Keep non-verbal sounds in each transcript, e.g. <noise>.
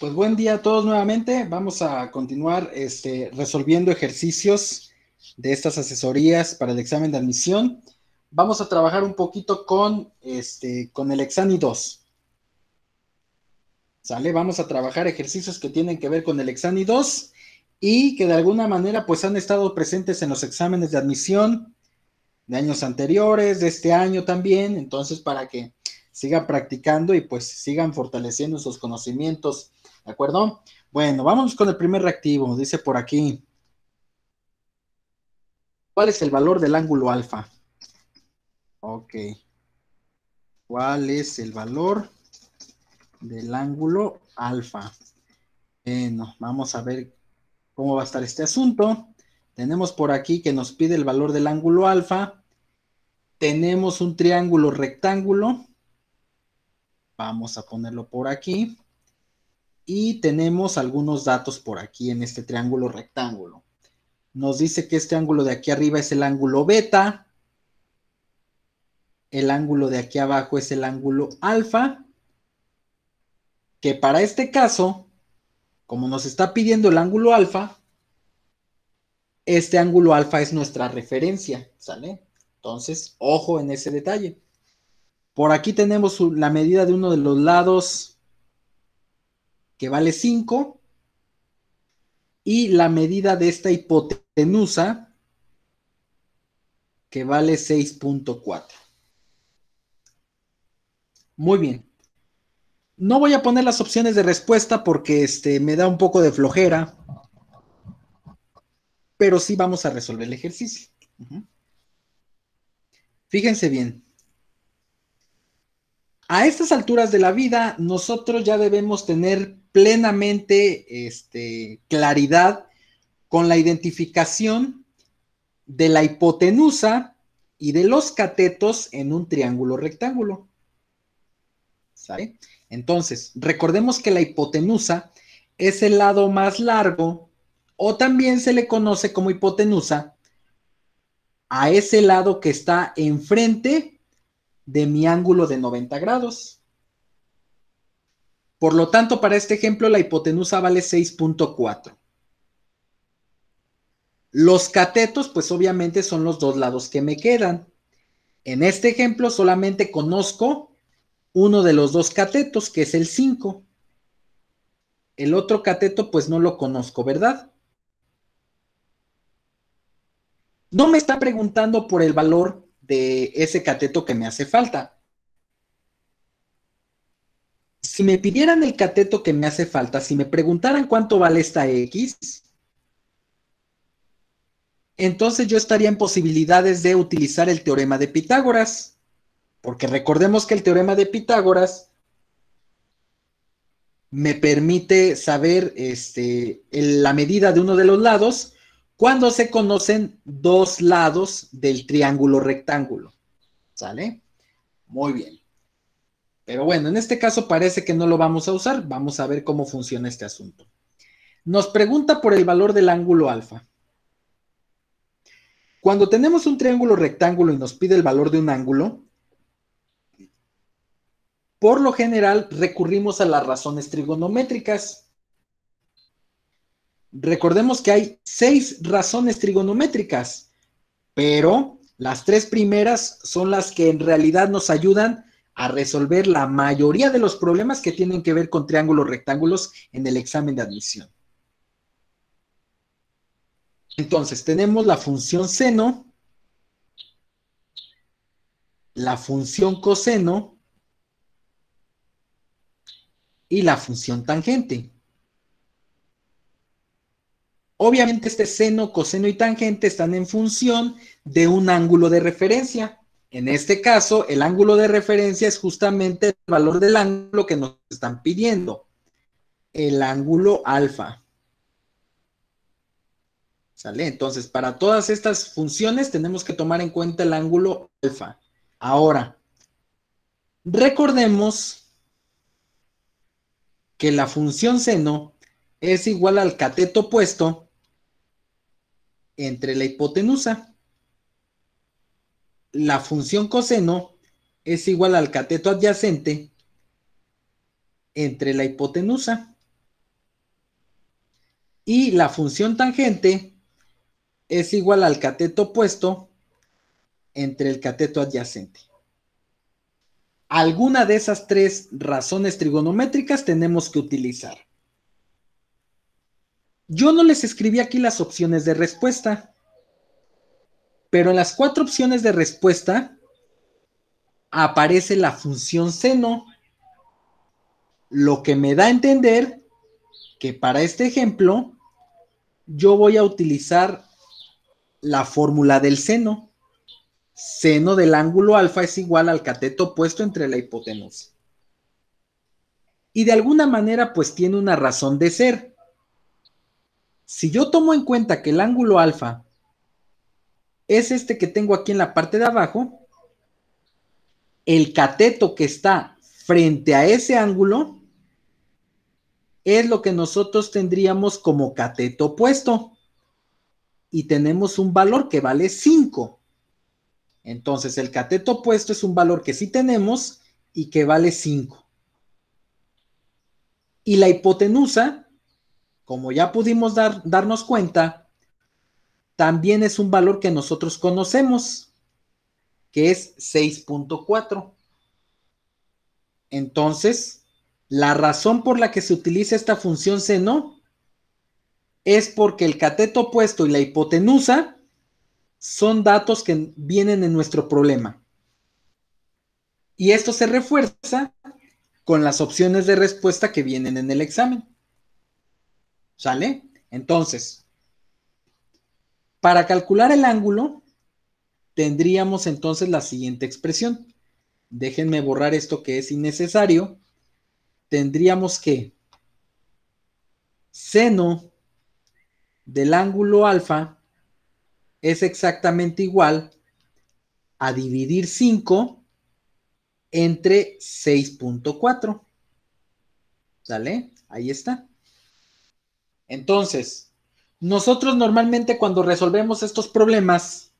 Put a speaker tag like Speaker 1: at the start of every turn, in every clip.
Speaker 1: Pues buen día a todos nuevamente. Vamos a continuar este, resolviendo ejercicios de estas asesorías para el examen de admisión. Vamos a trabajar un poquito con, este, con el Exani 2. ¿Sale? Vamos a trabajar ejercicios que tienen que ver con el Exani 2 y que de alguna manera pues han estado presentes en los exámenes de admisión de años anteriores, de este año también. Entonces, para que sigan practicando y pues sigan fortaleciendo sus conocimientos ¿De acuerdo? Bueno, vamos con el primer reactivo. Dice por aquí. ¿Cuál es el valor del ángulo alfa? Ok. ¿Cuál es el valor del ángulo alfa? Bueno, vamos a ver cómo va a estar este asunto. Tenemos por aquí que nos pide el valor del ángulo alfa. Tenemos un triángulo rectángulo. Vamos a ponerlo por aquí y tenemos algunos datos por aquí en este triángulo rectángulo. Nos dice que este ángulo de aquí arriba es el ángulo beta, el ángulo de aquí abajo es el ángulo alfa, que para este caso, como nos está pidiendo el ángulo alfa, este ángulo alfa es nuestra referencia, ¿sale? Entonces, ojo en ese detalle. Por aquí tenemos la medida de uno de los lados que vale 5, y la medida de esta hipotenusa, que vale 6.4. Muy bien. No voy a poner las opciones de respuesta porque este, me da un poco de flojera, pero sí vamos a resolver el ejercicio. Fíjense bien. A estas alturas de la vida, nosotros ya debemos tener plenamente este, claridad con la identificación de la hipotenusa y de los catetos en un triángulo rectángulo. ¿Sabe? Entonces, recordemos que la hipotenusa es el lado más largo o también se le conoce como hipotenusa a ese lado que está enfrente de mi ángulo de 90 grados. Por lo tanto, para este ejemplo, la hipotenusa vale 6.4. Los catetos, pues obviamente son los dos lados que me quedan. En este ejemplo solamente conozco uno de los dos catetos, que es el 5. El otro cateto, pues no lo conozco, ¿verdad? No me está preguntando por el valor de ese cateto que me hace falta. Si me pidieran el cateto que me hace falta, si me preguntaran cuánto vale esta X, entonces yo estaría en posibilidades de utilizar el teorema de Pitágoras, porque recordemos que el teorema de Pitágoras me permite saber este, la medida de uno de los lados cuando se conocen dos lados del triángulo rectángulo. ¿Sale? Muy bien. Pero bueno, en este caso parece que no lo vamos a usar. Vamos a ver cómo funciona este asunto. Nos pregunta por el valor del ángulo alfa. Cuando tenemos un triángulo rectángulo y nos pide el valor de un ángulo, por lo general recurrimos a las razones trigonométricas. Recordemos que hay seis razones trigonométricas, pero las tres primeras son las que en realidad nos ayudan a resolver la mayoría de los problemas que tienen que ver con triángulos rectángulos en el examen de admisión. Entonces, tenemos la función seno, la función coseno y la función tangente. Obviamente este seno, coseno y tangente están en función de un ángulo de referencia. En este caso, el ángulo de referencia es justamente el valor del ángulo que nos están pidiendo, el ángulo alfa. ¿Sale? Entonces, para todas estas funciones tenemos que tomar en cuenta el ángulo alfa. Ahora, recordemos que la función seno es igual al cateto opuesto entre la hipotenusa la función coseno es igual al cateto adyacente entre la hipotenusa. Y la función tangente es igual al cateto opuesto entre el cateto adyacente. Alguna de esas tres razones trigonométricas tenemos que utilizar. Yo no les escribí aquí las opciones de respuesta, pero en las cuatro opciones de respuesta aparece la función seno, lo que me da a entender que para este ejemplo yo voy a utilizar la fórmula del seno. Seno del ángulo alfa es igual al cateto opuesto entre la hipotenusa. Y de alguna manera pues tiene una razón de ser. Si yo tomo en cuenta que el ángulo alfa es este que tengo aquí en la parte de abajo, el cateto que está frente a ese ángulo es lo que nosotros tendríamos como cateto opuesto. Y tenemos un valor que vale 5. Entonces el cateto opuesto es un valor que sí tenemos y que vale 5. Y la hipotenusa como ya pudimos dar, darnos cuenta, también es un valor que nosotros conocemos, que es 6.4. Entonces, la razón por la que se utiliza esta función seno es porque el cateto opuesto y la hipotenusa son datos que vienen en nuestro problema. Y esto se refuerza con las opciones de respuesta que vienen en el examen. ¿Sale? Entonces, para calcular el ángulo, tendríamos entonces la siguiente expresión. Déjenme borrar esto que es innecesario. Tendríamos que seno del ángulo alfa es exactamente igual a dividir 5 entre 6.4. ¿Sale? Ahí está. Entonces, nosotros normalmente cuando resolvemos estos problemas,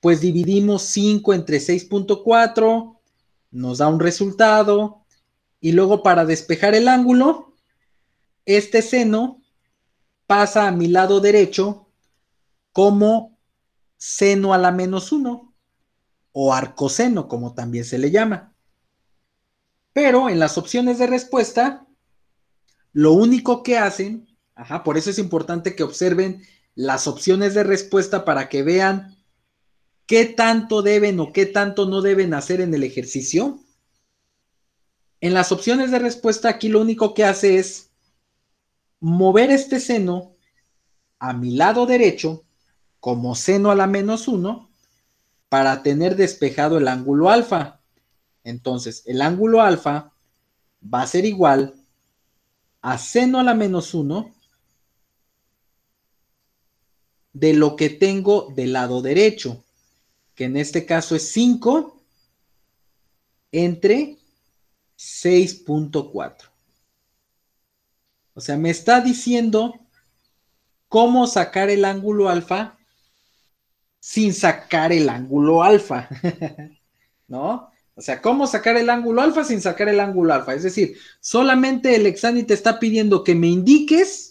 Speaker 1: pues dividimos 5 entre 6.4, nos da un resultado, y luego para despejar el ángulo, este seno pasa a mi lado derecho como seno a la menos 1, o arcoseno, como también se le llama. Pero en las opciones de respuesta, lo único que hacen Por eso es importante que observen las opciones de respuesta para que vean qué tanto deben o qué tanto no deben hacer en el ejercicio. En las opciones de respuesta aquí lo único que hace es mover este seno a mi lado derecho como seno a la menos 1 para tener despejado el ángulo alfa. Entonces, el ángulo alfa va a ser igual a seno a la menos 1 de lo que tengo del lado derecho, que en este caso es 5 entre 6.4. O sea, me está diciendo cómo sacar el ángulo alfa sin sacar el ángulo alfa. <laughs> ¿No? O sea, ¿cómo sacar el ángulo alfa sin sacar el ángulo alfa? Es decir, solamente el examen te está pidiendo que me indiques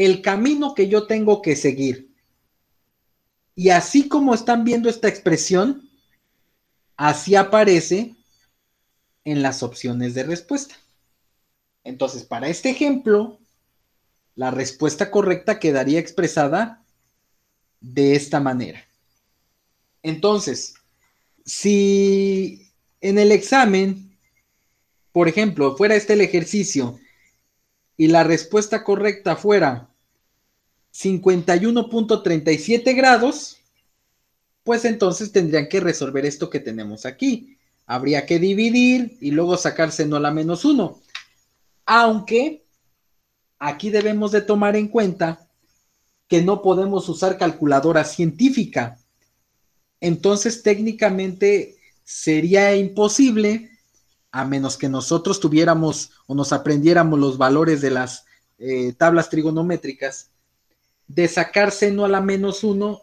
Speaker 1: el camino que yo tengo que seguir. Y así como están viendo esta expresión, así aparece en las opciones de respuesta. Entonces, para este ejemplo, la respuesta correcta quedaría expresada de esta manera. Entonces, si en el examen, por ejemplo, fuera este el ejercicio y la respuesta correcta fuera 51.37 grados, pues entonces tendrían que resolver esto que tenemos aquí. Habría que dividir y luego sacar seno a la menos 1. Aunque aquí debemos de tomar en cuenta que no podemos usar calculadora científica. Entonces técnicamente sería imposible, a menos que nosotros tuviéramos o nos aprendiéramos los valores de las eh, tablas trigonométricas, de sacar seno a la menos 1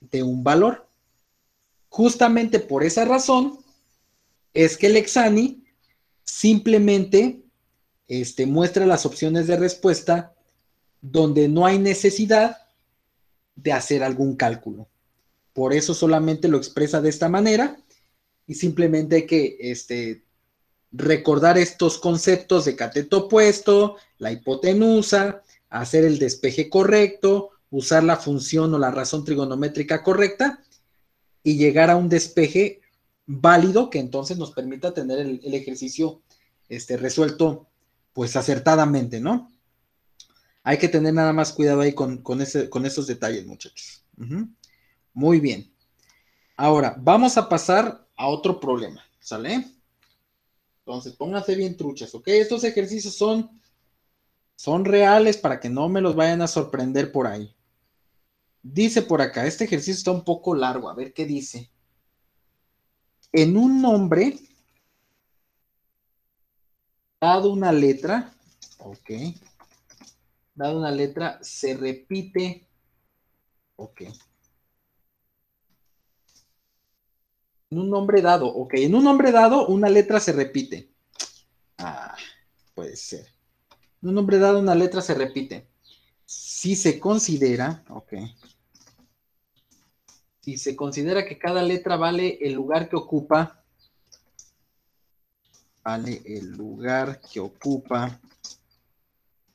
Speaker 1: de un valor. Justamente por esa razón es que el Exani simplemente este, muestra las opciones de respuesta donde no hay necesidad de hacer algún cálculo. Por eso solamente lo expresa de esta manera y simplemente hay que este, recordar estos conceptos de cateto opuesto, la hipotenusa, hacer el despeje correcto, usar la función o la razón trigonométrica correcta y llegar a un despeje válido que entonces nos permita tener el, ejercicio este, resuelto pues acertadamente, ¿no? Hay que tener nada más cuidado ahí con, ese, con esos detalles, muchachos. Muy bien. Ahora, vamos a pasar a otro problema, ¿sale? Entonces, pónganse bien truchas, ¿ok? Estos ejercicios son, son reales para que no me los vayan a sorprender por ahí. Dice por acá, este ejercicio está un poco largo, a ver qué dice. En un nombre, dado una letra, ok, dado una letra, se repite, ok. En un nombre dado, ok, en un nombre dado una letra se repite. Ah, puede ser. Un nombre dado una letra se repite. Si se considera, ok. Si se considera que cada letra vale el lugar que ocupa, vale el lugar que ocupa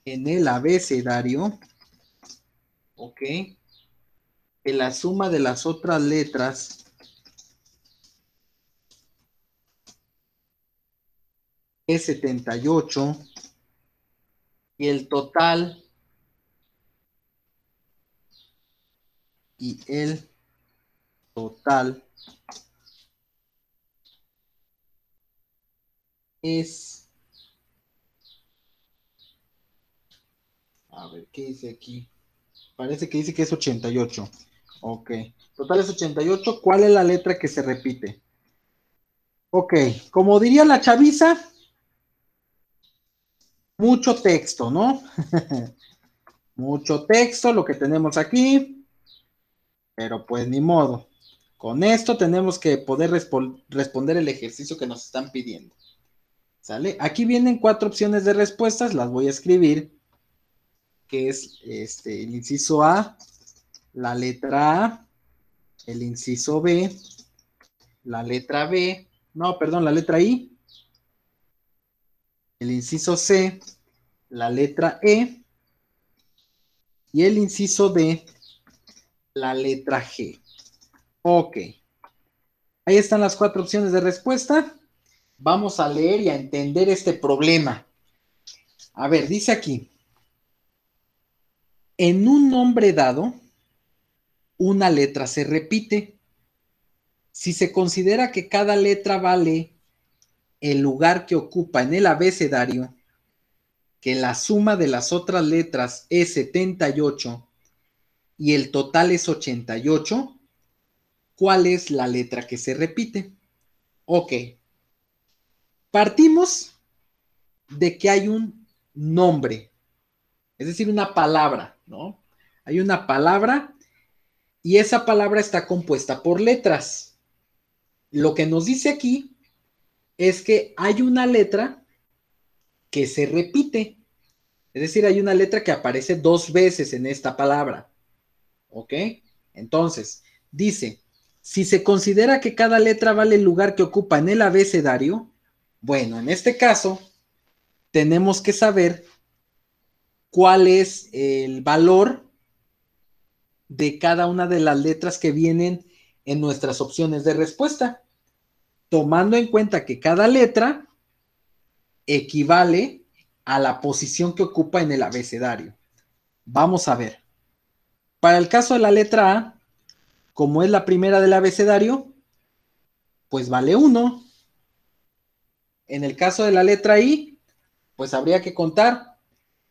Speaker 1: en el abecedario, ok, que la suma de las otras letras es 78 y el total y el total es a ver qué dice aquí parece que dice que es 88 ok total es 88 ¿cuál es la letra que se repite? ok como diría la chaviza mucho texto, ¿no? <laughs> mucho texto, lo que tenemos aquí, pero pues ni modo. Con esto tenemos que poder responder el ejercicio que nos están pidiendo. ¿Sale? Aquí vienen cuatro opciones de respuestas, las voy a escribir, que es este, el inciso A, la letra A, el inciso B, la letra B, no, perdón, la letra I, el inciso C, la letra E y el inciso D, la letra G. Ok. Ahí están las cuatro opciones de respuesta. Vamos a leer y a entender este problema. A ver, dice aquí. En un nombre dado, una letra se repite. Si se considera que cada letra vale el lugar que ocupa en el abecedario, que la suma de las otras letras es 78 y el total es 88, ¿cuál es la letra que se repite? Ok. Partimos de que hay un nombre, es decir, una palabra, ¿no? Hay una palabra y esa palabra está compuesta por letras. Lo que nos dice aquí es que hay una letra que se repite. Es decir, hay una letra que aparece dos veces en esta palabra. ¿Ok? Entonces, dice, si se considera que cada letra vale el lugar que ocupa en el abecedario, bueno, en este caso, tenemos que saber cuál es el valor de cada una de las letras que vienen en nuestras opciones de respuesta tomando en cuenta que cada letra equivale a la posición que ocupa en el abecedario. Vamos a ver. Para el caso de la letra A, como es la primera del abecedario, pues vale 1. En el caso de la letra I, pues habría que contar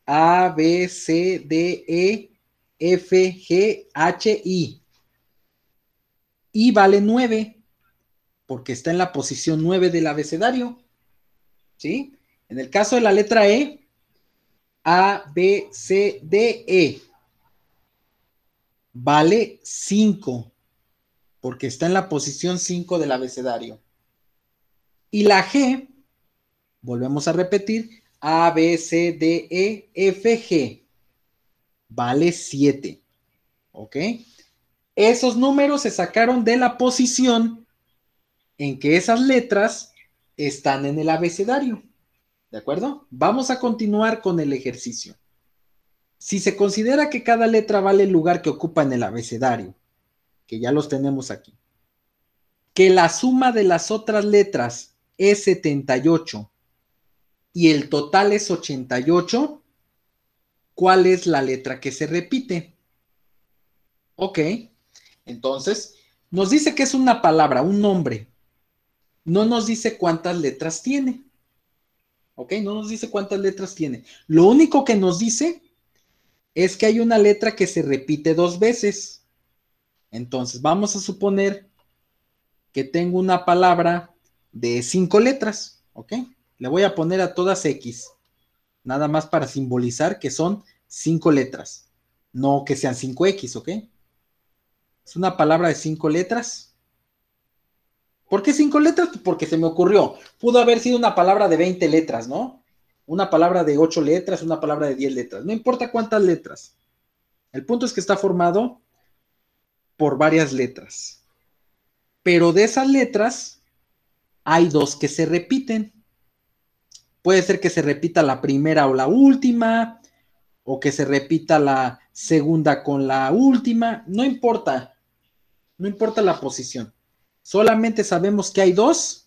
Speaker 1: A, B, C, D, E, F, G, H, I. Y vale 9 porque está en la posición 9 del abecedario. ¿Sí? En el caso de la letra E, A, B, C, D, E. Vale 5, porque está en la posición 5 del abecedario. Y la G, volvemos a repetir, A, B, C, D, E, F, G. vale 7. ¿Ok? Esos números se sacaron de la posición en que esas letras están en el abecedario. ¿De acuerdo? Vamos a continuar con el ejercicio. Si se considera que cada letra vale el lugar que ocupa en el abecedario, que ya los tenemos aquí, que la suma de las otras letras es 78 y el total es 88, ¿cuál es la letra que se repite? Ok, entonces nos dice que es una palabra, un nombre. No nos dice cuántas letras tiene. Ok, no nos dice cuántas letras tiene. Lo único que nos dice es que hay una letra que se repite dos veces. Entonces, vamos a suponer que tengo una palabra de cinco letras, ¿ok? Le voy a poner a todas X, nada más para simbolizar que son cinco letras, no que sean 5X, ¿ok? Es una palabra de cinco letras. ¿Por qué cinco letras? Pues porque se me ocurrió. Pudo haber sido una palabra de 20 letras, ¿no? Una palabra de 8 letras, una palabra de 10 letras. No importa cuántas letras. El punto es que está formado por varias letras. Pero de esas letras hay dos que se repiten. Puede ser que se repita la primera o la última, o que se repita la segunda con la última, no importa, no importa la posición. Solamente sabemos que hay dos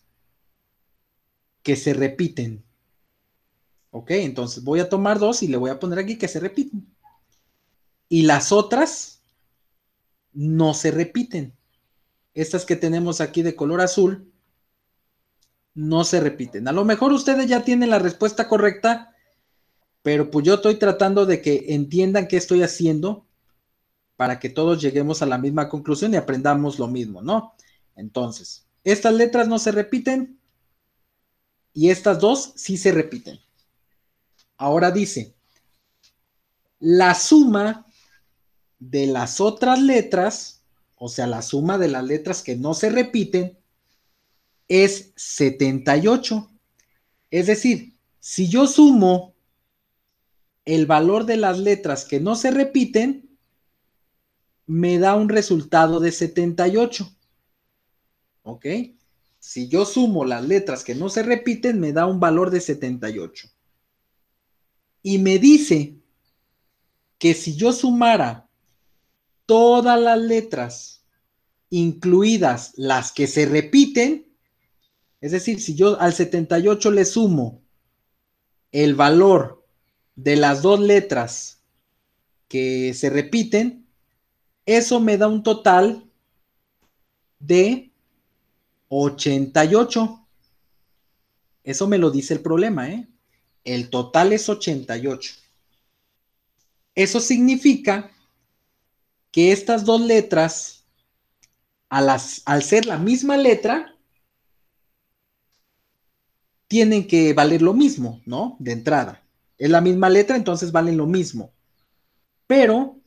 Speaker 1: que se repiten. Ok, entonces voy a tomar dos y le voy a poner aquí que se repiten. Y las otras no se repiten. Estas que tenemos aquí de color azul no se repiten. A lo mejor ustedes ya tienen la respuesta correcta, pero pues yo estoy tratando de que entiendan qué estoy haciendo para que todos lleguemos a la misma conclusión y aprendamos lo mismo, ¿no? Entonces, estas letras no se repiten y estas dos sí se repiten. Ahora dice, la suma de las otras letras, o sea, la suma de las letras que no se repiten, es 78. Es decir, si yo sumo el valor de las letras que no se repiten, me da un resultado de 78. ¿Ok? Si yo sumo las letras que no se repiten, me da un valor de 78. Y me dice que si yo sumara todas las letras, incluidas las que se repiten, es decir, si yo al 78 le sumo el valor de las dos letras que se repiten, eso me da un total de 88. Eso me lo dice el problema, ¿eh? El total es 88. Eso significa que estas dos letras, al ser la misma letra, tienen que valer lo mismo, ¿no? De entrada. Es la misma letra, entonces valen lo mismo. Pero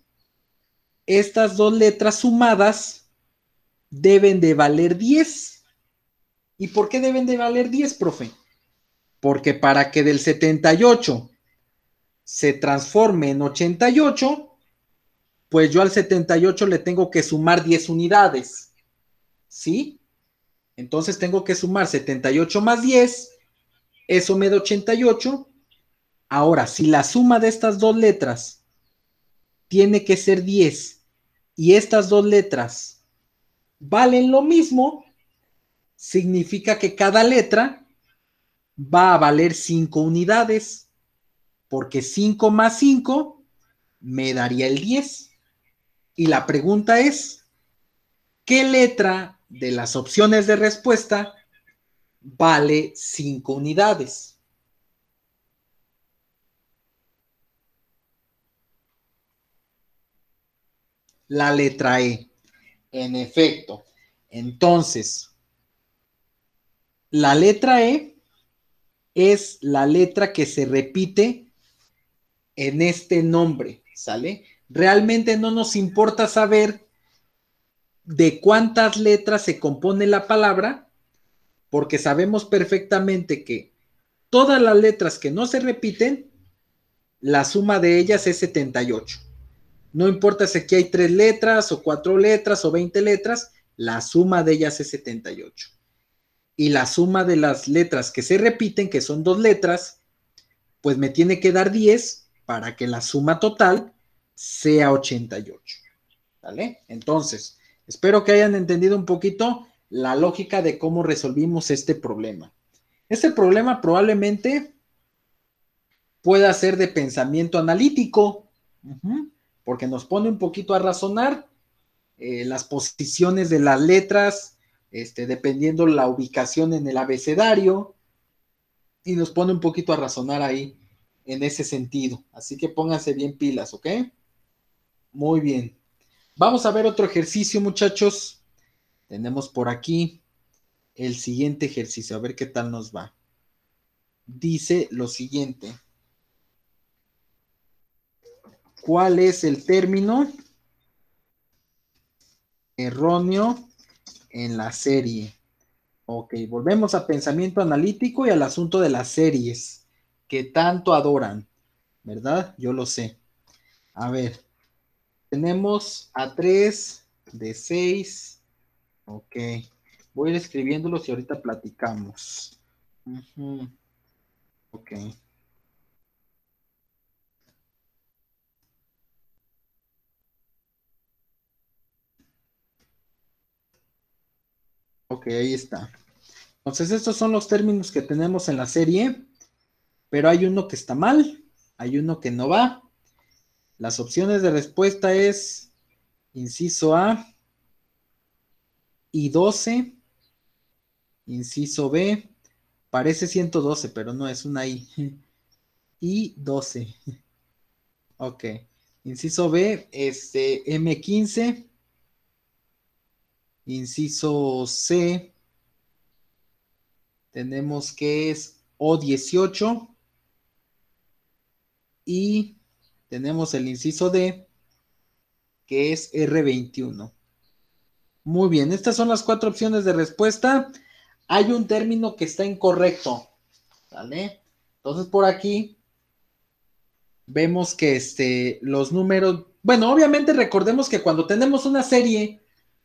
Speaker 1: estas dos letras sumadas deben de valer 10. ¿Y por qué deben de valer 10, profe? Porque para que del 78 se transforme en 88, pues yo al 78 le tengo que sumar 10 unidades. ¿Sí? Entonces tengo que sumar 78 más 10 eso me da 88. Ahora, si la suma de estas dos letras tiene que ser 10 y estas dos letras valen lo mismo, significa que cada letra va a valer 5 unidades, porque 5 más 5 me daría el 10. Y la pregunta es, ¿qué letra de las opciones de respuesta vale 5 unidades. La letra E. En efecto. Entonces, la letra E es la letra que se repite en este nombre, ¿sale? Realmente no nos importa saber de cuántas letras se compone la palabra, porque sabemos perfectamente que todas las letras que no se repiten, la suma de ellas es 78. No importa si aquí hay tres letras o cuatro letras o 20 letras, la suma de ellas es 78. Y la suma de las letras que se repiten, que son dos letras, pues me tiene que dar 10 para que la suma total sea 88. ¿Vale? Entonces, espero que hayan entendido un poquito la lógica de cómo resolvimos este problema. Este problema probablemente pueda ser de pensamiento analítico, porque nos pone un poquito a razonar eh, las posiciones de las letras, este, dependiendo la ubicación en el abecedario, y nos pone un poquito a razonar ahí en ese sentido. Así que pónganse bien pilas, ¿ok? Muy bien. Vamos a ver otro ejercicio, muchachos. Tenemos por aquí el siguiente ejercicio, a ver qué tal nos va. Dice lo siguiente. ¿Cuál es el término erróneo en la serie? Ok, volvemos a pensamiento analítico y al asunto de las series que tanto adoran, ¿verdad? Yo lo sé. A ver, tenemos a 3 de 6. Ok, voy a ir escribiéndolos y ahorita platicamos. Ok. Ok, ahí está. Entonces, estos son los términos que tenemos en la serie, pero hay uno que está mal, hay uno que no va. Las opciones de respuesta es inciso A y 12, inciso B, parece 112, pero no es una I, <laughs> y 12. <laughs> Ok, inciso B, este M15 Inciso C, tenemos que es O18 y tenemos el inciso D, que es R21. Muy bien, estas son las cuatro opciones de respuesta. Hay un término que está incorrecto, ¿vale? Entonces por aquí vemos que este, los números, bueno, obviamente recordemos que cuando tenemos una serie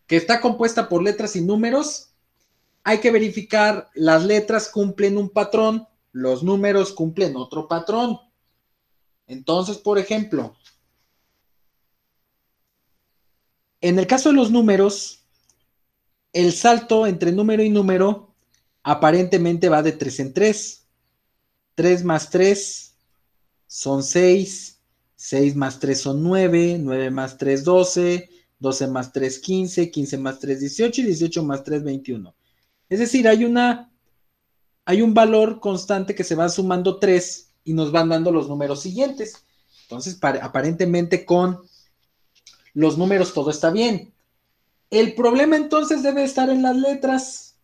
Speaker 1: que está compuesta por letras y números, hay que verificar las letras cumplen un patrón, los números cumplen otro patrón. Entonces, por ejemplo, en el caso de los números, el salto entre número y número aparentemente va de 3 en 3. 3 más 3 son 6, 6 más 3 son 9, 9 más 3, 12, 12 más 3, 15, 15 más 3, 18 y 18 más 3, 21. Es decir, hay una, hay un valor constante que se va sumando 3 y nos van dando los números siguientes. Entonces, aparentemente con los números todo está bien. El problema entonces debe estar en las letras.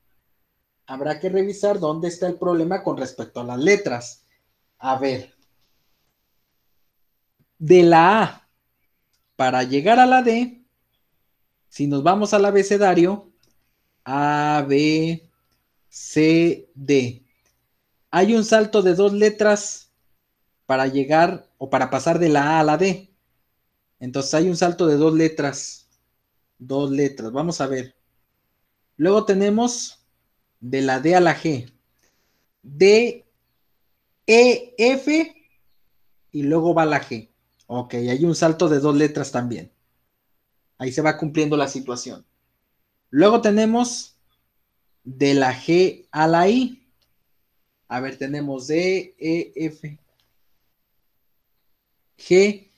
Speaker 1: Habrá que revisar dónde está el problema con respecto a las letras. A ver. De la A para llegar a la D, si nos vamos al abecedario, A, B, C, D. Hay un salto de dos letras para llegar o para pasar de la A a la D. Entonces hay un salto de dos letras. Dos letras. Vamos a ver. Luego tenemos de la D a la G. D, E, F y luego va la G. Ok, hay un salto de dos letras también. Ahí se va cumpliendo la situación. Luego tenemos de la G a la I. A ver, tenemos D, E, F, G,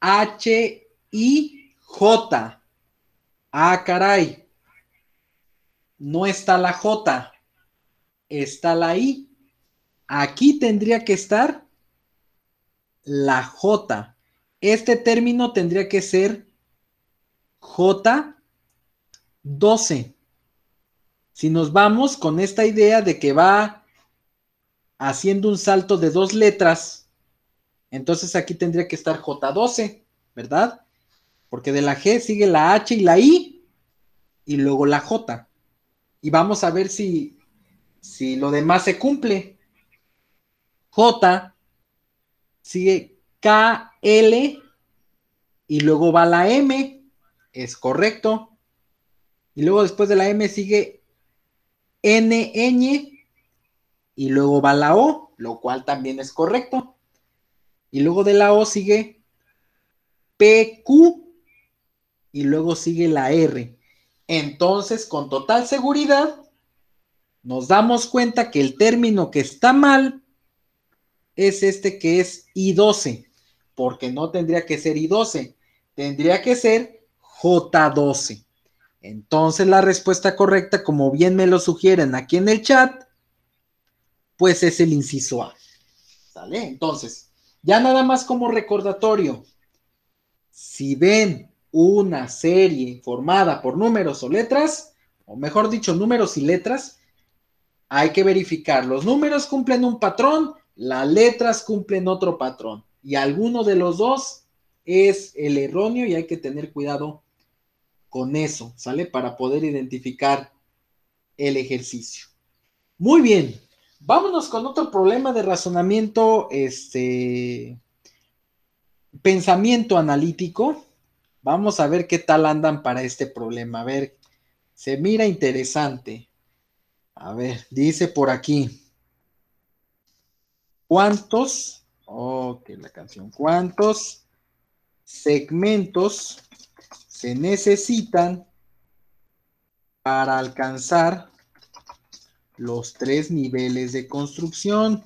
Speaker 1: H, I, J. Ah, caray. No está la J. Está la I. Aquí tendría que estar la J. Este término tendría que ser J12. Si nos vamos con esta idea de que va haciendo un salto de dos letras, entonces aquí tendría que estar J12, ¿verdad? Porque de la G sigue la H y la I y luego la J. Y vamos a ver si, si lo demás se cumple. J sigue K, L y luego va la M, es correcto. Y luego después de la M sigue N, y luego va la O, lo cual también es correcto. Y luego de la O sigue PQ y luego sigue la R. Entonces, con total seguridad, nos damos cuenta que el término que está mal es este que es I12, porque no tendría que ser I12, tendría que ser J12. Entonces la respuesta correcta, como bien me lo sugieren aquí en el chat, pues es el inciso A. ¿Sale? Entonces, ya nada más como recordatorio, si ven una serie formada por números o letras, o mejor dicho, números y letras, hay que verificar. Los números cumplen un patrón, las letras cumplen otro patrón. Y alguno de los dos es el erróneo y hay que tener cuidado con eso, ¿sale? Para poder identificar el ejercicio. Muy bien, vámonos con otro problema de razonamiento, este, pensamiento analítico. Vamos a ver qué tal andan para este problema. A ver, se mira interesante. A ver, dice por aquí. ¿Cuántos? Ok, la canción. ¿Cuántos segmentos se necesitan para alcanzar los tres niveles de construcción?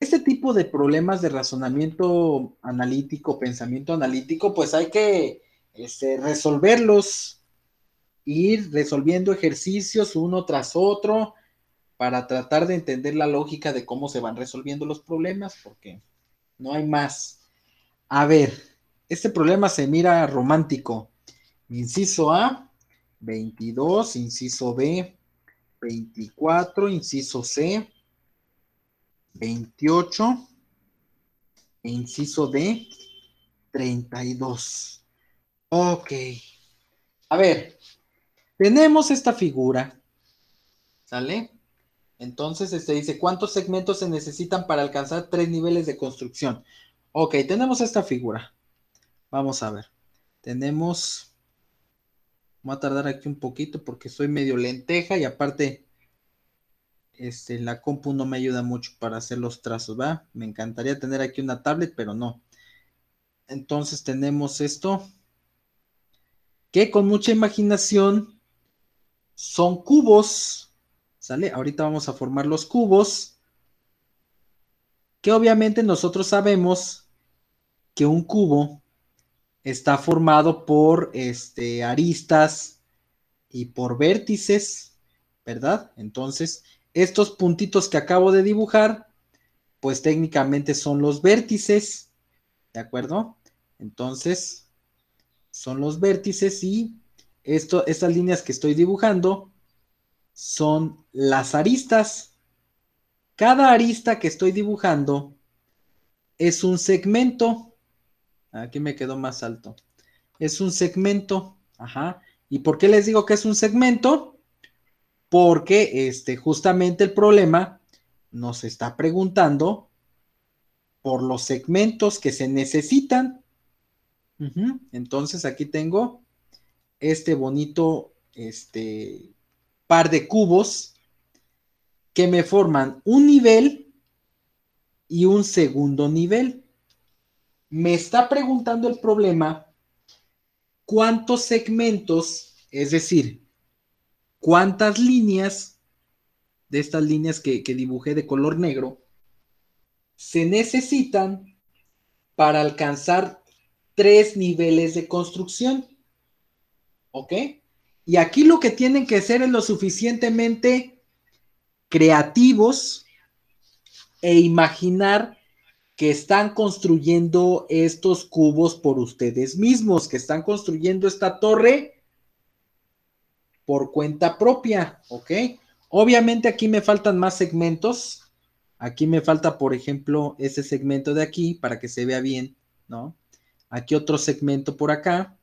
Speaker 1: Este tipo de problemas de razonamiento analítico, pensamiento analítico, pues hay que este, resolverlos ir resolviendo ejercicios uno tras otro para tratar de entender la lógica de cómo se van resolviendo los problemas, porque no hay más. A ver, este problema se mira romántico. Inciso A, 22, inciso B, 24, inciso C, 28, inciso D, 32. Ok. A ver, tenemos esta figura, ¿sale? Entonces, este dice, ¿cuántos segmentos se necesitan para alcanzar tres niveles de construcción? Ok, tenemos esta figura. Vamos a ver. Tenemos, voy a tardar aquí un poquito porque soy medio lenteja y aparte, este, la compu no me ayuda mucho para hacer los trazos, ¿va? Me encantaría tener aquí una tablet, pero no. Entonces tenemos esto, que con mucha imaginación son cubos, ¿sale? Ahorita vamos a formar los cubos, que obviamente nosotros sabemos que un cubo está formado por este, aristas y por vértices, ¿verdad? Entonces, estos puntitos que acabo de dibujar, pues técnicamente son los vértices, ¿de acuerdo? Entonces, son los vértices y esto, estas líneas que estoy dibujando son las aristas. Cada arista que estoy dibujando es un segmento. Aquí me quedó más alto. Es un segmento. Ajá. ¿Y por qué les digo que es un segmento? Porque este, justamente el problema nos está preguntando por los segmentos que se necesitan. Entonces aquí tengo este bonito este, par de cubos que me forman un nivel y un segundo nivel. Me está preguntando el problema cuántos segmentos, es decir, cuántas líneas de estas líneas que, dibujé de color negro se necesitan para alcanzar tres niveles de construcción. ¿Ok? Y aquí lo que tienen que ser es lo suficientemente creativos e imaginar que están construyendo estos cubos por ustedes mismos, que están construyendo esta torre por cuenta propia, ¿ok? Obviamente aquí me faltan más segmentos. Aquí me falta, por ejemplo, ese segmento de aquí para que se vea bien, ¿no? Aquí otro segmento por acá,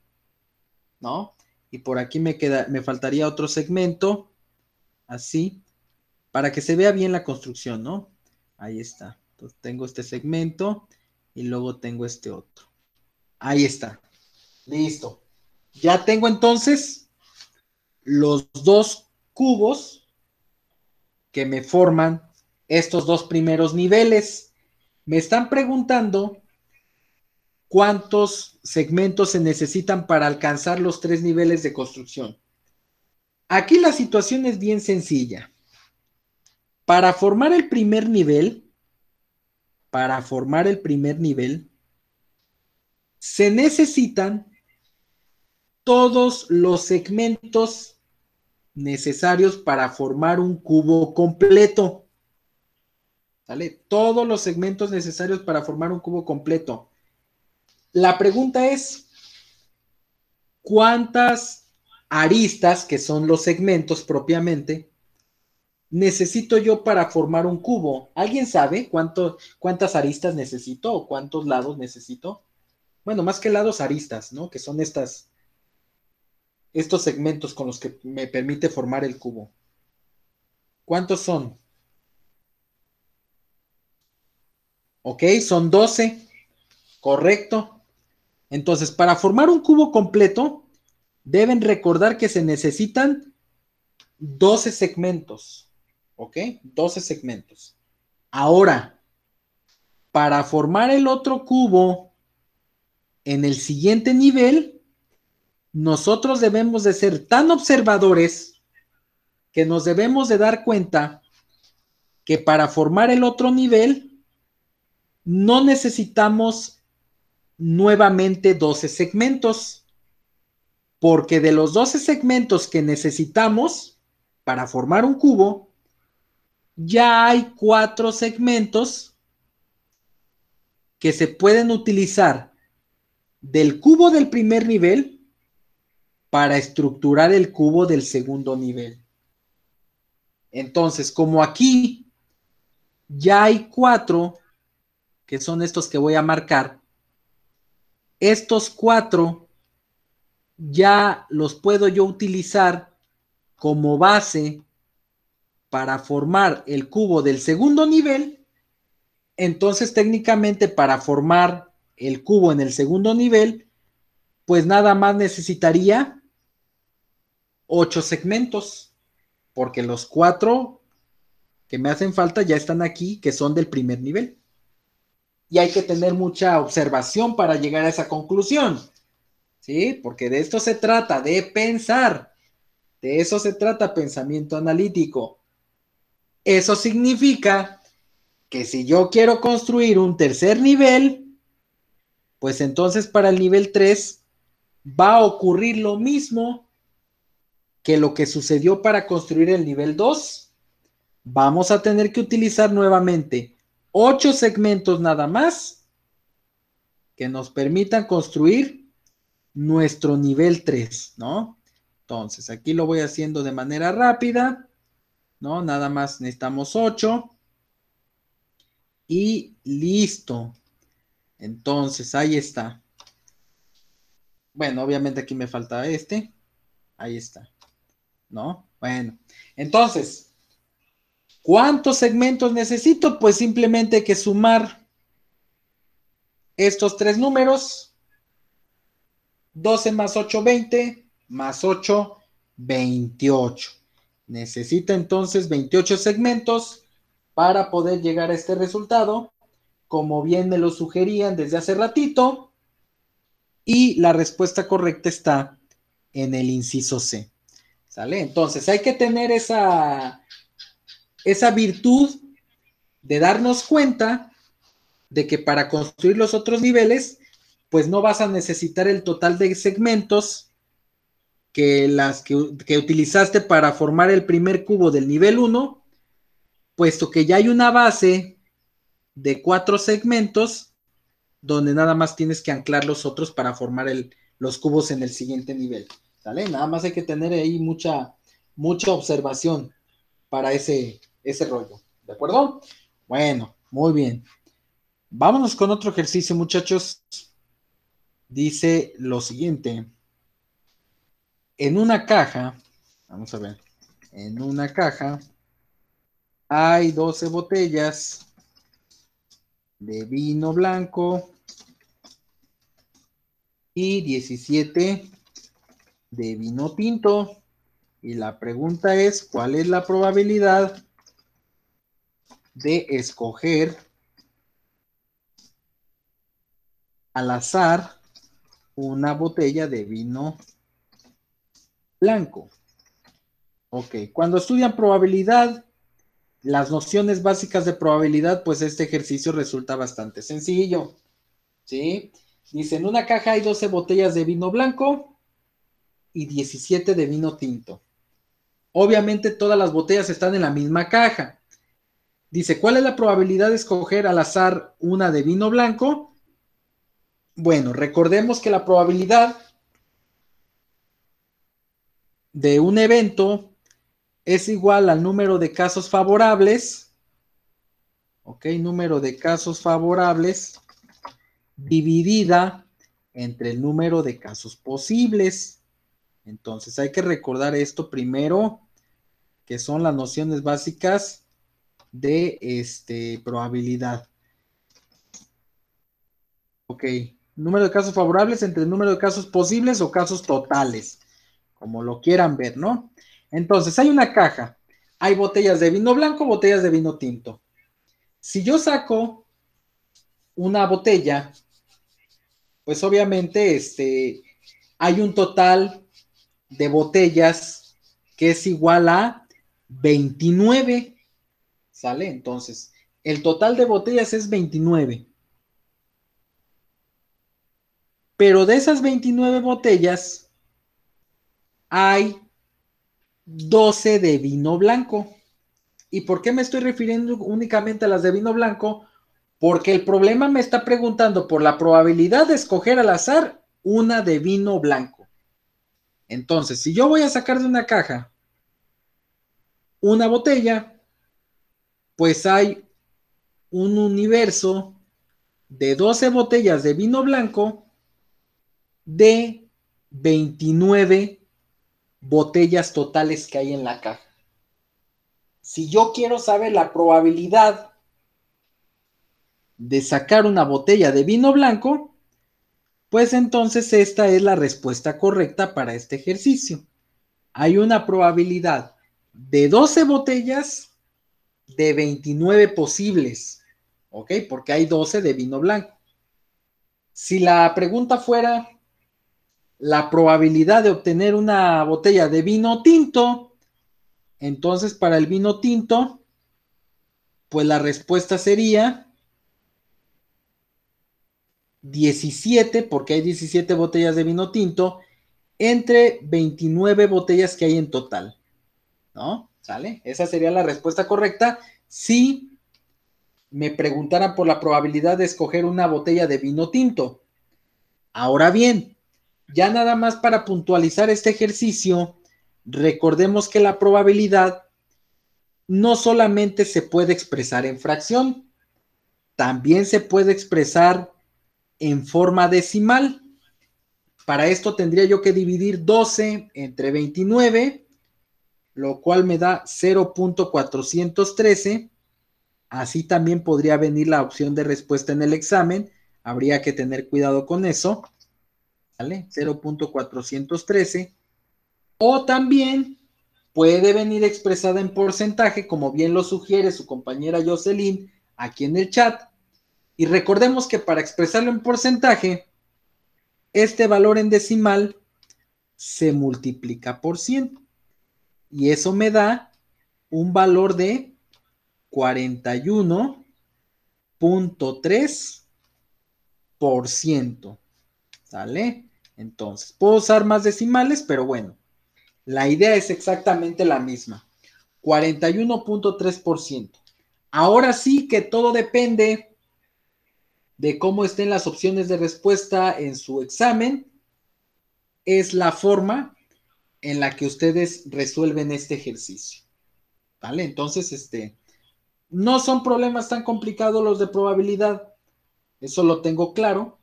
Speaker 1: ¿no? y por aquí me queda, me faltaría otro segmento, así, para que se vea bien la construcción, ¿no? Ahí está. Tengo este segmento y luego tengo este otro. Ahí está. Listo. Ya tengo entonces los dos cubos que me forman estos dos primeros niveles. Me están preguntando cuántos segmentos se necesitan para alcanzar los tres niveles de construcción. Aquí la situación es bien sencilla. Para formar el primer nivel, para formar el primer nivel, se necesitan todos los segmentos necesarios para formar un cubo completo. ¿Sale? Todos los segmentos necesarios para formar un cubo completo. La pregunta es, ¿cuántas aristas, que son los segmentos propiamente, necesito yo para formar un cubo? ¿Alguien sabe cuántas aristas necesito o cuántos lados necesito? Bueno, más que lados, aristas, ¿no? Que son estas, estos segmentos con los que me permite formar el cubo. ¿Cuántos son? Ok, son 12. Correcto. Entonces, para formar un cubo completo, deben recordar que se necesitan 12 segmentos. ¿Ok? 12 segmentos. Ahora, para formar el otro cubo en el siguiente nivel, nosotros debemos de ser tan observadores que nos debemos de dar cuenta que para formar el otro nivel no necesitamos nuevamente 12 segmentos, porque de los 12 segmentos que necesitamos para formar un cubo, ya hay cuatro segmentos que se pueden utilizar del cubo del primer nivel para estructurar el cubo del segundo nivel. Entonces, como aquí ya hay cuatro, que son estos que voy a marcar, estos cuatro ya los puedo yo utilizar como base para formar el cubo del segundo nivel. Entonces, técnicamente, para formar el cubo en el segundo nivel, pues nada más necesitaría ocho segmentos, porque los cuatro que me hacen falta ya están aquí, que son del primer nivel. Y hay que tener mucha observación para llegar a esa conclusión, ¿sí? Porque de esto se trata, de pensar. De eso se trata pensamiento analítico. Eso significa que si yo quiero construir un tercer nivel, pues entonces para el nivel 3 va a ocurrir lo mismo que lo que sucedió para construir el nivel 2, vamos a tener que utilizar nuevamente ocho segmentos nada más que nos permitan construir nuestro nivel 3, ¿no? Entonces, aquí lo voy haciendo de manera rápida, ¿no? Nada más necesitamos 8 y listo. Entonces, ahí está. Bueno, obviamente aquí me falta este. Ahí está. ¿no? Bueno, entonces, ¿cuántos segmentos necesito? Pues simplemente hay que sumar estos tres números. 12 más 8, 20, más 8, 28. Necesita entonces 28 segmentos para poder llegar a este resultado, como bien me lo sugerían desde hace ratito. Y la respuesta correcta está en el inciso C. ¿Sale? Entonces hay que tener esa, esa virtud de darnos cuenta de que para construir los otros niveles, pues no vas a necesitar el total de segmentos que las que, que utilizaste para formar el primer cubo del nivel 1, puesto que ya hay una base de cuatro segmentos donde nada más tienes que anclar los otros para formar el, los cubos en el siguiente nivel. Nada más hay que tener ahí mucha, mucha observación para ese, ese rollo. ¿De acuerdo? Bueno, muy bien. Vámonos con otro ejercicio, muchachos. Dice lo siguiente. En una caja, vamos a ver, en una caja hay 12 botellas de vino blanco y 17 de vino tinto. Y la pregunta es, ¿cuál es la probabilidad de escoger al azar una botella de vino blanco? Ok, cuando estudian probabilidad, las nociones básicas de probabilidad, pues este ejercicio resulta bastante sencillo. ¿Sí? Dice, en una caja hay 12 botellas de vino blanco y 17 de vino tinto. Obviamente todas las botellas están en la misma caja. Dice, ¿cuál es la probabilidad de escoger al azar una de vino blanco? Bueno, recordemos que la probabilidad de un evento es igual al número de casos favorables. Ok, número de casos favorables dividida entre el número de casos posibles. Entonces hay que recordar esto primero, que son las nociones básicas de este, probabilidad. Ok, número de casos favorables entre el número de casos posibles o casos totales, como lo quieran ver, ¿no? Entonces hay una caja, hay botellas de vino blanco, botellas de vino tinto. Si yo saco una botella, pues obviamente este, hay un total de botellas que es igual a 29. ¿Sale? Entonces, el total de botellas es 29. Pero de esas 29 botellas, hay 12 de vino blanco. ¿Y por qué me estoy refiriendo únicamente a las de vino blanco? Porque el problema me está preguntando por la probabilidad de escoger al azar una de vino blanco. Entonces, si yo voy a sacar de una caja una botella, pues hay un universo de 12 botellas de vino blanco de 29 botellas totales que hay en la caja. Si yo quiero saber la probabilidad de sacar una botella de vino blanco, pues entonces esta es la respuesta correcta para este ejercicio. Hay una probabilidad de 12 botellas de 29 posibles, ¿ok? Porque hay 12 de vino blanco. Si la pregunta fuera la probabilidad de obtener una botella de vino tinto, entonces para el vino tinto, pues la respuesta sería 17, porque hay 17 botellas de vino tinto, entre 29 botellas que hay en total. ¿No? ¿Sale? Esa sería la respuesta correcta si me preguntaran por la probabilidad de escoger una botella de vino tinto. Ahora bien, ya nada más para puntualizar este ejercicio, recordemos que la probabilidad no solamente se puede expresar en fracción, también se puede expresar en forma decimal. Para esto tendría yo que dividir 12 entre 29, lo cual me da 0.413. Así también podría venir la opción de respuesta en el examen. Habría que tener cuidado con eso. ¿Vale? 0.413. O también puede venir expresada en porcentaje, como bien lo sugiere su compañera Jocelyn aquí en el chat. Y recordemos que para expresarlo en porcentaje, este valor en decimal se multiplica por 100. Y eso me da un valor de 41.3%. ¿Sale? Entonces, puedo usar más decimales, pero bueno, la idea es exactamente la misma. 41.3%. Ahora sí que todo depende de cómo estén las opciones de respuesta en su examen, es la forma en la que ustedes resuelven este ejercicio. ¿Vale? Entonces, este, no son problemas tan complicados los de probabilidad. Eso lo tengo claro.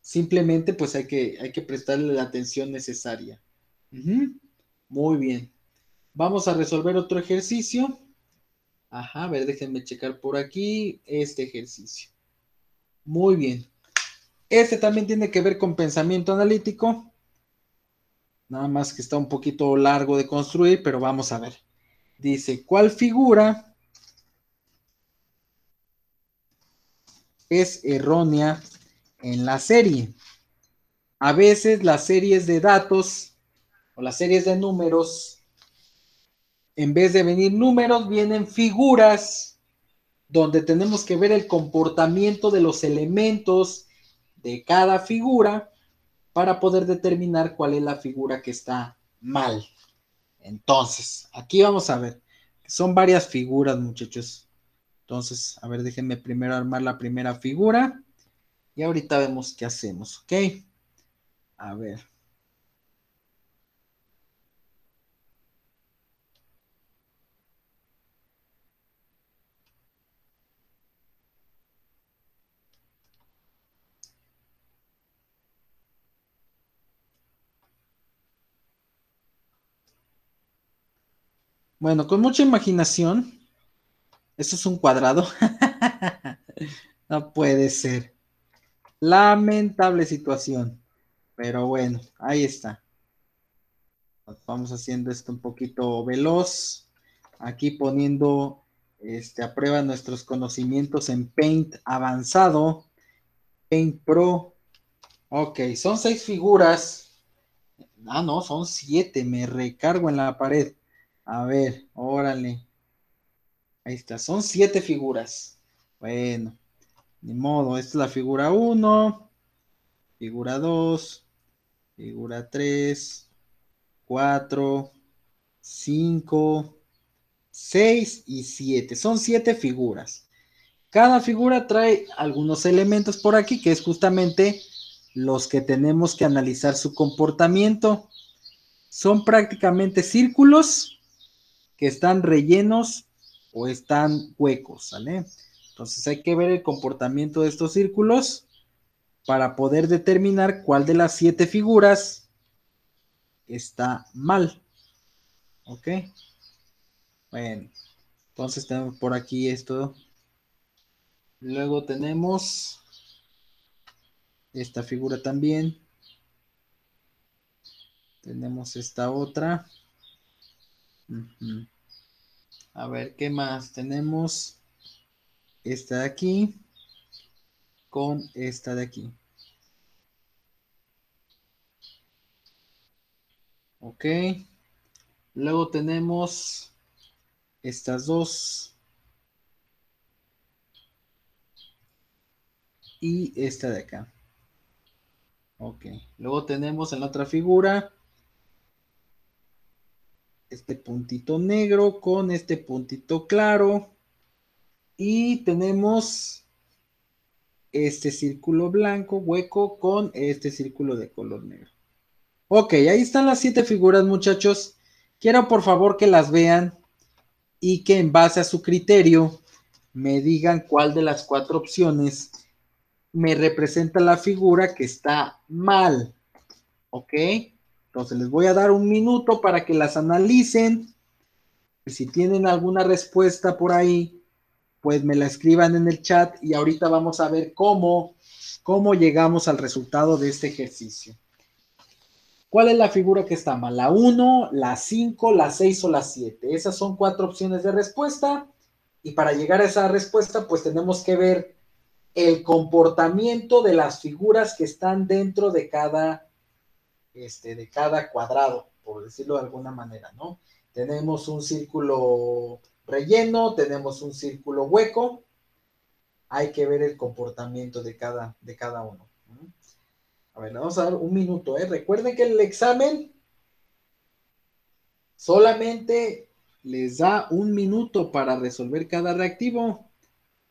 Speaker 1: Simplemente, pues hay que, hay que prestarle la atención necesaria. Muy bien. Vamos a resolver otro ejercicio. Ajá, a ver, déjenme checar por aquí este ejercicio. Muy bien. Este también tiene que ver con pensamiento analítico. Nada más que está un poquito largo de construir, pero vamos a ver. Dice, ¿cuál figura es errónea en la serie? A veces las series de datos o las series de números, en vez de venir números, vienen figuras donde tenemos que ver el comportamiento de los elementos de cada figura para poder determinar cuál es la figura que está mal. Entonces, aquí vamos a ver. Son varias figuras, muchachos. Entonces, a ver, déjenme primero armar la primera figura. Y ahorita vemos qué hacemos, ¿ok? A ver. Bueno, con mucha imaginación. Eso es un cuadrado. <laughs> no puede ser. Lamentable situación. Pero bueno, ahí está. Vamos haciendo esto un poquito veloz. Aquí poniendo este, a prueba nuestros conocimientos en Paint avanzado. Paint Pro. Ok, son seis figuras. Ah, no, son siete. Me recargo en la pared. A ver, órale. Ahí está, son siete figuras. Bueno, ni modo, esta es la figura 1, figura 2, figura 3, 4, 5, 6 y 7. Son siete figuras. Cada figura trae algunos elementos por aquí, que es justamente los que tenemos que analizar su comportamiento. Son prácticamente círculos que están rellenos o están huecos, ¿sale? Entonces hay que ver el comportamiento de estos círculos para poder determinar cuál de las siete figuras está mal. ¿Ok? Bueno, entonces tenemos por aquí esto. Luego tenemos esta figura también. Tenemos esta otra. A ver, ¿qué más? Tenemos esta de aquí con esta de aquí. Ok. Luego tenemos estas dos. Y esta de acá. Ok. Luego tenemos en la otra figura este puntito negro con este puntito claro. Y tenemos este círculo blanco, hueco, con este círculo de color negro. Ok, ahí están las siete figuras, muchachos. Quiero por favor que las vean y que en base a su criterio me digan cuál de las cuatro opciones me representa la figura que está mal. ¿Ok? Entonces les voy a dar un minuto para que las analicen. Si tienen alguna respuesta por ahí, pues me la escriban en el chat y ahorita vamos a ver cómo, cómo llegamos al resultado de este ejercicio. ¿Cuál es la figura que está mal? ¿La 1, la 5, la 6 o la 7? Esas son cuatro opciones de respuesta. Y para llegar a esa respuesta, pues tenemos que ver el comportamiento de las figuras que están dentro de cada este, de cada cuadrado, por decirlo de alguna manera, ¿no? Tenemos un círculo relleno, tenemos un círculo hueco, hay que ver el comportamiento de cada, de cada uno. A ver, vamos a dar un minuto, ¿eh? Recuerden que el examen solamente les da un minuto para resolver cada reactivo.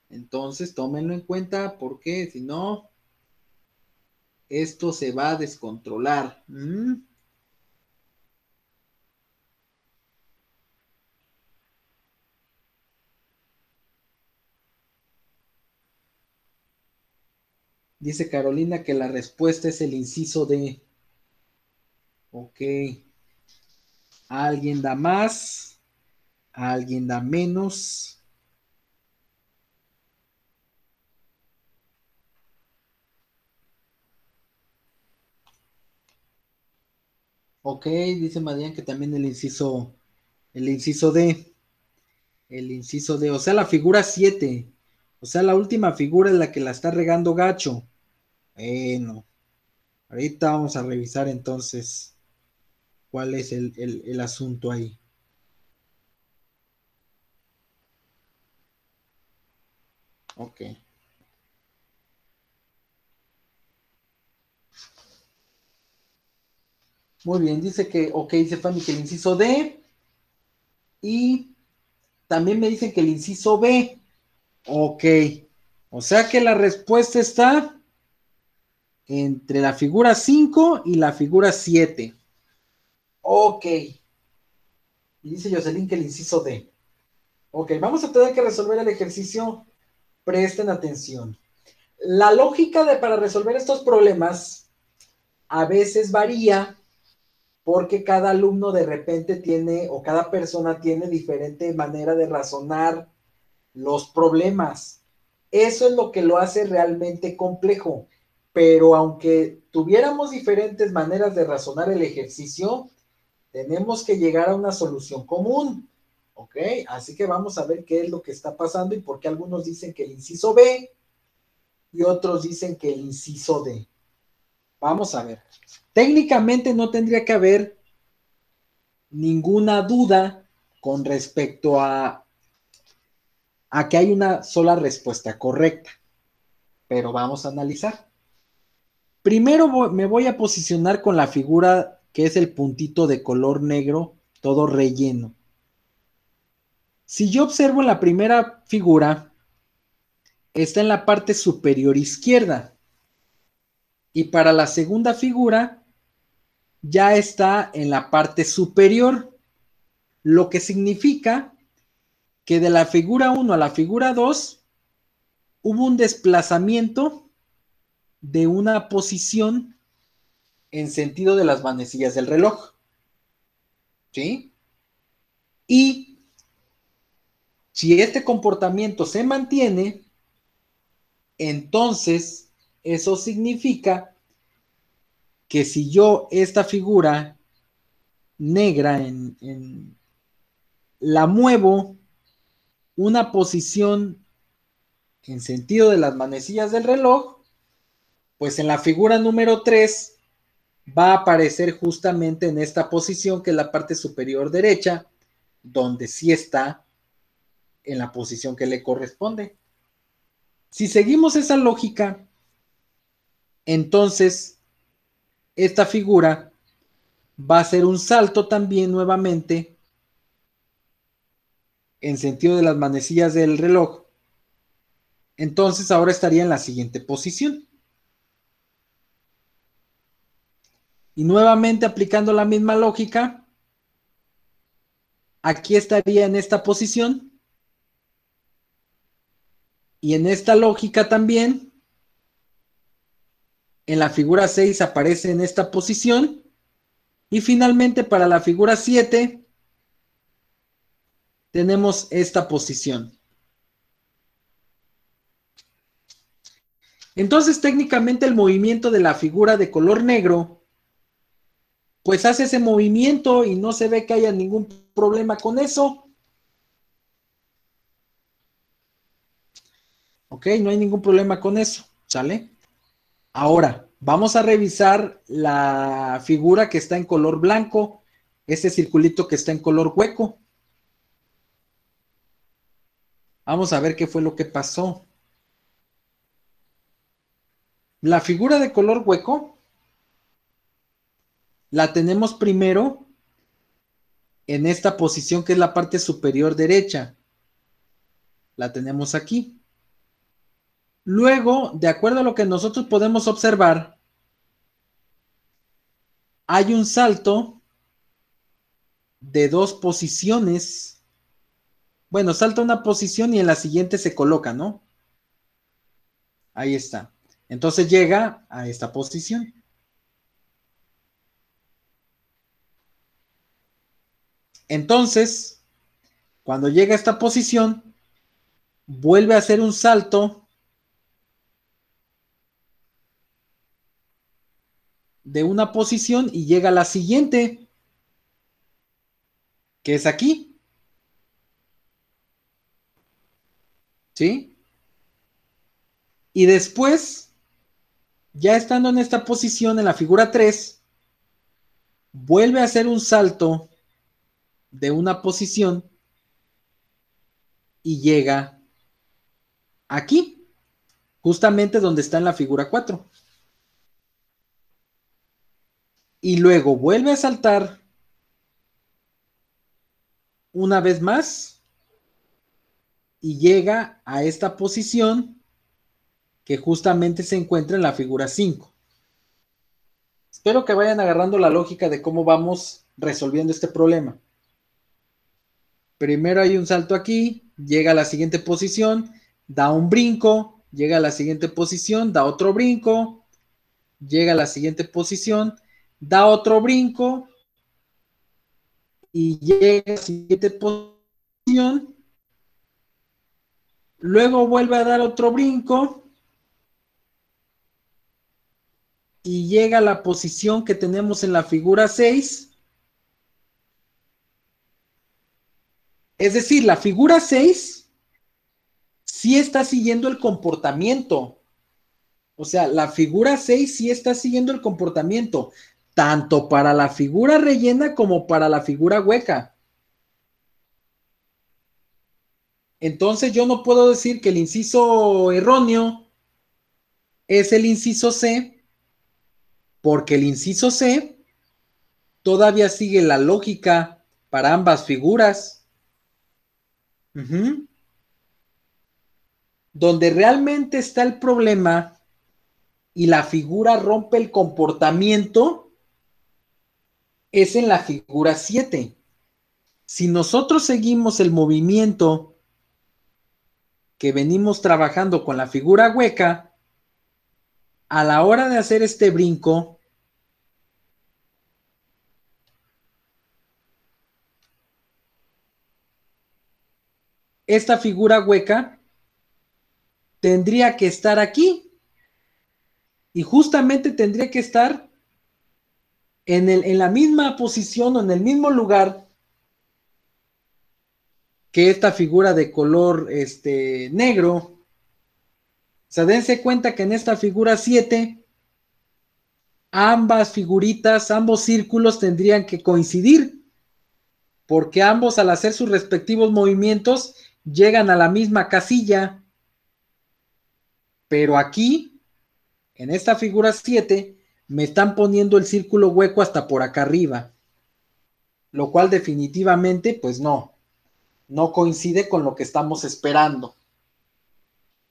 Speaker 1: Entonces, tómenlo en cuenta porque si no, esto se va a descontrolar. ¿Mm? Dice Carolina que la respuesta es el inciso D. Ok. ¿Alguien da más? ¿Alguien da menos? Ok, dice Marian que también el inciso, el inciso D. El inciso D, o sea, la figura 7. O sea, la última figura es la que la está regando gacho. Bueno, ahorita vamos a revisar entonces cuál es el, el asunto ahí. Ok. Muy bien, dice que, ok, dice Fanny que el inciso D y también me dicen que el inciso B. Ok, o sea que la respuesta está entre la figura 5 y la figura 7. Ok. Y dice Jocelyn que el inciso D. Ok, vamos a tener que resolver el ejercicio. Presten atención. La lógica de, para resolver estos problemas a veces varía porque cada alumno de repente tiene o cada persona tiene diferente manera de razonar los problemas. Eso es lo que lo hace realmente complejo. Pero aunque tuviéramos diferentes maneras de razonar el ejercicio, tenemos que llegar a una solución común. ¿Ok? Así que vamos a ver qué es lo que está pasando y por qué algunos dicen que el inciso B y otros dicen que el inciso D. Vamos a ver. Técnicamente no tendría que haber ninguna duda con respecto a, a que hay una sola respuesta correcta. Pero vamos a analizar. Primero me voy a posicionar con la figura que es el puntito de color negro, todo relleno. Si yo observo la primera figura, está en la parte superior izquierda. Y para la segunda figura, ya está en la parte superior, lo que significa que de la figura 1 a la figura 2 hubo un desplazamiento de una posición en sentido de las manecillas del reloj. ¿Sí? Y si este comportamiento se mantiene, entonces eso significa que si yo esta figura negra en, la muevo una posición en sentido de las manecillas del reloj, pues en la figura número 3 va a aparecer justamente en esta posición que es la parte superior derecha, donde sí está en la posición que le corresponde. Si seguimos esa lógica, entonces esta figura va a hacer un salto también nuevamente en sentido de las manecillas del reloj. Entonces ahora estaría en la siguiente posición. Y nuevamente aplicando la misma lógica, aquí estaría en esta posición. Y en esta lógica también, en la figura 6 aparece en esta posición. Y finalmente para la figura 7 tenemos esta posición. Entonces técnicamente el movimiento de la figura de color negro pues hace ese movimiento y no se ve que haya ningún problema con eso. Ok, no hay ningún problema con eso, ¿sale? Ahora, vamos a revisar la figura que está en color blanco, ese circulito que está en color hueco. Vamos a ver qué fue lo que pasó. La figura de color hueco la tenemos primero en esta posición que es la parte superior derecha. La tenemos aquí. Luego, de acuerdo a lo que nosotros podemos observar, hay un salto de dos posiciones. Bueno, salta una posición y en la siguiente se coloca, ¿no? Ahí está. Entonces llega a esta posición. Entonces, cuando llega a esta posición, vuelve a hacer un salto de una posición y llega a la siguiente, que es aquí. ¿Sí? Y después, ya estando en esta posición en la figura 3, vuelve a hacer un salto de una posición y llega aquí, justamente donde está en la figura 4. Y luego vuelve a saltar una vez más y llega a esta posición que justamente se encuentra en la figura 5. Espero que vayan agarrando la lógica de cómo vamos resolviendo este problema. Primero hay un salto aquí, llega a la siguiente posición, da un brinco, llega a la siguiente posición, da otro brinco, llega a la siguiente posición, da otro brinco y llega a la siguiente posición, luego vuelve a dar otro brinco y llega a la posición que tenemos en la figura 6. Es decir, la figura 6 sí está siguiendo el comportamiento. O sea, la figura 6 sí está siguiendo el comportamiento, tanto para la figura rellena como para la figura hueca. Entonces yo no puedo decir que el inciso erróneo es el inciso C, porque el inciso C todavía sigue la lógica para ambas figuras. Donde realmente está el problema y la figura rompe el comportamiento es en la figura 7. Si nosotros seguimos el movimiento que venimos trabajando con la figura hueca, a la hora de hacer este brinco, esta figura hueca tendría que estar aquí. Y justamente tendría que estar en, en la misma posición o en el mismo lugar que esta figura de color este, negro. O sea, dense cuenta que en esta figura 7, ambas figuritas, ambos círculos tendrían que coincidir, porque ambos al hacer sus respectivos movimientos llegan a la misma casilla. Pero aquí, en esta figura 7, me están poniendo el círculo hueco hasta por acá arriba, lo cual definitivamente, pues no, no coincide con lo que estamos esperando.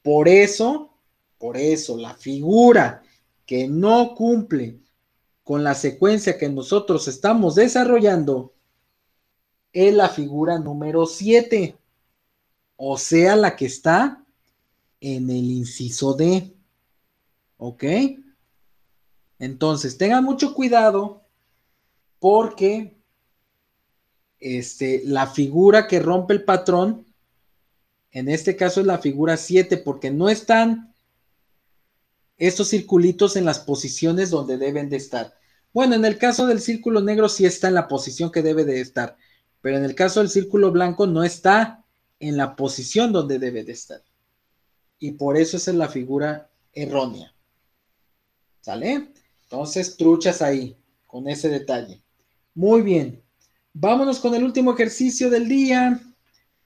Speaker 1: Por eso, por eso, la figura que no cumple con la secuencia que nosotros estamos desarrollando es la figura número 7, o sea, la que está en el inciso D. ¿Ok? Entonces, tengan mucho cuidado porque este, la figura que rompe el patrón en este caso es la figura 7 porque no están estos circulitos en las posiciones donde deben de estar. Bueno, en el caso del círculo negro sí está en la posición que debe de estar, pero en el caso del círculo blanco no está en la posición donde debe de estar. Y por eso es la figura errónea. ¿Sale? Entonces, truchas ahí, con ese detalle. Muy bien. Vámonos con el último ejercicio del día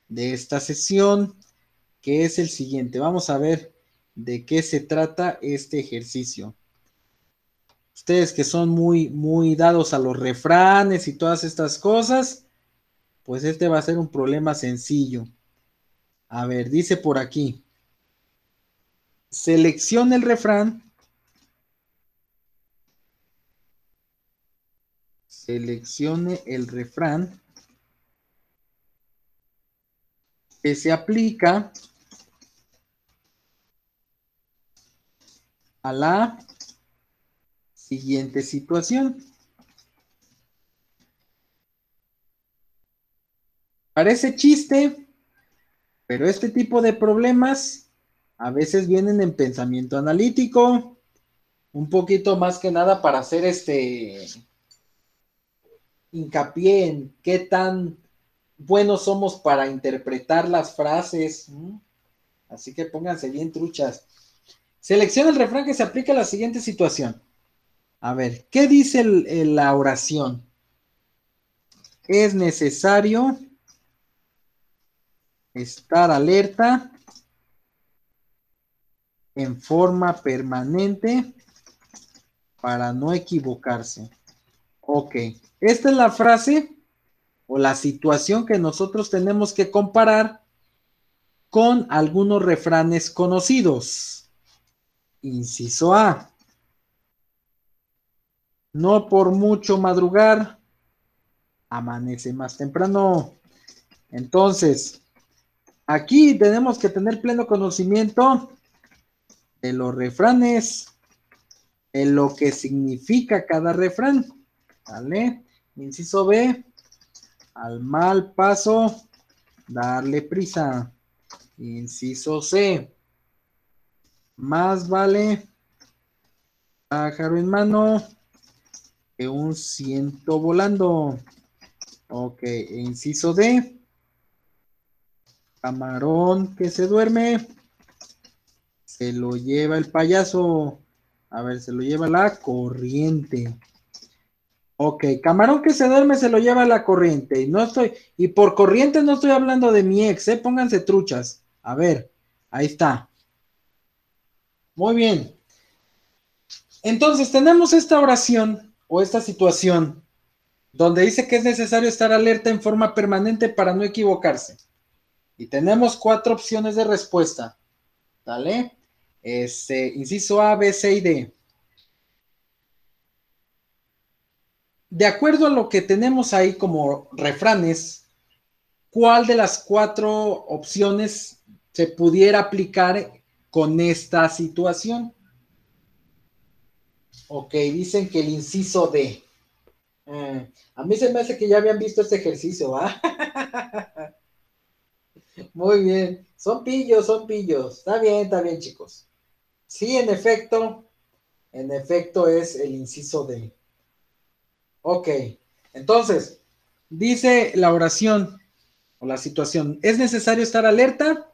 Speaker 1: de esta sesión, que es el siguiente. Vamos a ver de qué se trata este ejercicio. Ustedes que son muy, muy dados a los refranes y todas estas cosas, pues este va a ser un problema sencillo. A ver, dice por aquí. Seleccione el refrán. Seleccione el refrán que se aplica a la siguiente situación. Parece chiste, pero este tipo de problemas a veces vienen en pensamiento analítico un poquito más que nada para hacer este hincapié en qué tan buenos somos para interpretar las frases. Así que pónganse bien truchas. Selecciona el refrán que se aplica a la siguiente situación. A ver, ¿qué dice la oración? Es necesario estar alerta en forma permanente para no equivocarse. Ok, esta es la frase o la situación que nosotros tenemos que comparar con algunos refranes conocidos. Inciso A. No por mucho madrugar, amanece más temprano. Entonces, aquí tenemos que tener pleno conocimiento de los refranes, en lo que significa cada refrán. ¿Vale? Inciso B, al mal paso, darle prisa. Inciso C, más vale pájaro en mano que un ciento volando. Ok, inciso D, camarón que se duerme, se lo lleva el payaso. A ver, se lo lleva la corriente. Ok, camarón que se duerme se lo lleva la corriente. No estoy, y por corriente no estoy hablando de mi ex, ¿eh? Pónganse truchas. A ver, ahí está. Muy bien. Entonces tenemos esta oración o esta situación donde dice que es necesario estar alerta en forma permanente para no equivocarse. Y tenemos cuatro opciones de respuesta. ¿Vale? Este, inciso A, B, C y D. de acuerdo a lo que tenemos ahí como refranes, ¿cuál de las cuatro opciones se pudiera aplicar con esta situación? Ok, dicen que el inciso D. Eh, a mí se me hace que ya habían visto este ejercicio, ¿va? <laughs> Muy bien. Son pillos, son pillos. Está bien, está bien, chicos. Sí, en efecto, en efecto es el inciso D. Ok, entonces, dice la oración o la situación, es necesario estar alerta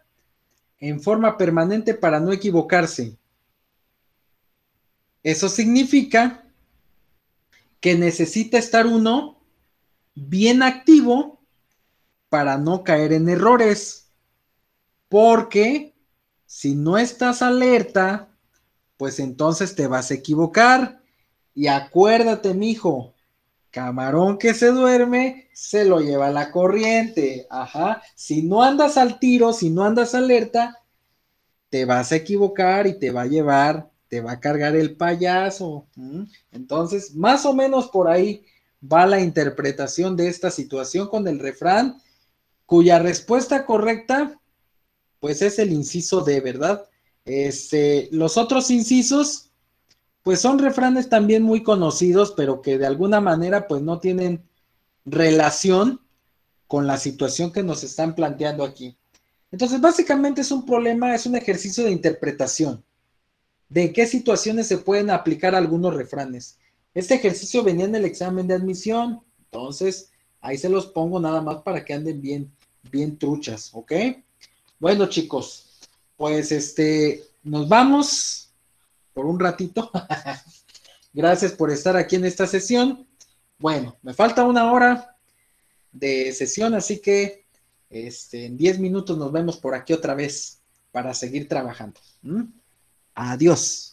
Speaker 1: en forma permanente para no equivocarse. Eso significa que necesita estar uno bien activo para no caer en errores. Porque si no estás alerta, pues entonces te vas a equivocar. Y acuérdate, mijo, Camarón que se duerme, se lo lleva la corriente. Ajá. Si no andas al tiro, si no andas alerta, te vas a equivocar y te va a llevar, te va a cargar el payaso. Entonces, más o menos por ahí va la interpretación de esta situación con el refrán, cuya respuesta correcta, pues es el inciso de ¿verdad? Este, los otros incisos pues son refranes también muy conocidos, pero que de alguna manera pues no tienen relación con la situación que nos están planteando aquí. Entonces, básicamente es un problema, es un ejercicio de interpretación de qué situaciones se pueden aplicar algunos refranes. Este ejercicio venía en el examen de admisión, entonces ahí se los pongo nada más para que anden bien, bien truchas, ¿ok? Bueno, chicos, pues este, nos vamos por un ratito. <laughs> Gracias por estar aquí en esta sesión. Bueno, me falta una hora de sesión, así que este, en 10 minutos nos vemos por aquí otra vez para seguir trabajando. Adiós.